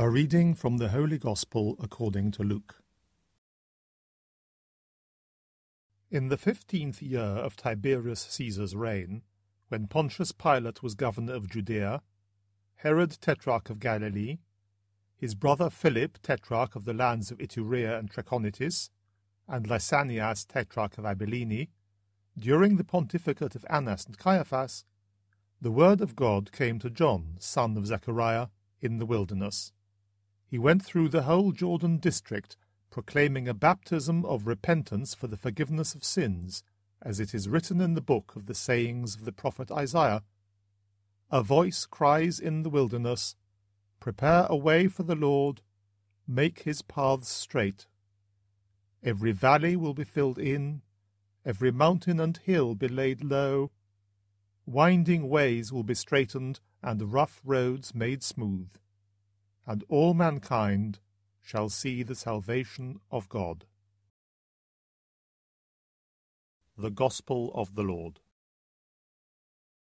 A reading from the Holy Gospel according to Luke. In the fifteenth year of Tiberius Caesar's reign, when Pontius Pilate was governor of Judea, Herod tetrarch of Galilee, his brother Philip tetrarch of the lands of Iturea and Trachonitis, and Lysanias tetrarch of Abilene, during the pontificate of Annas and Caiaphas, the word of God came to John, son of Zechariah, in the wilderness. He went through the whole Jordan district, proclaiming a baptism of repentance for the forgiveness of sins, as it is written in the book of the sayings of the prophet Isaiah. A voice cries in the wilderness, Prepare a way for the Lord, make his paths straight. Every valley will be filled in, every mountain and hill be laid low. Winding ways will be straightened, and rough roads made smooth and all mankind shall see the salvation of God. The Gospel of the Lord.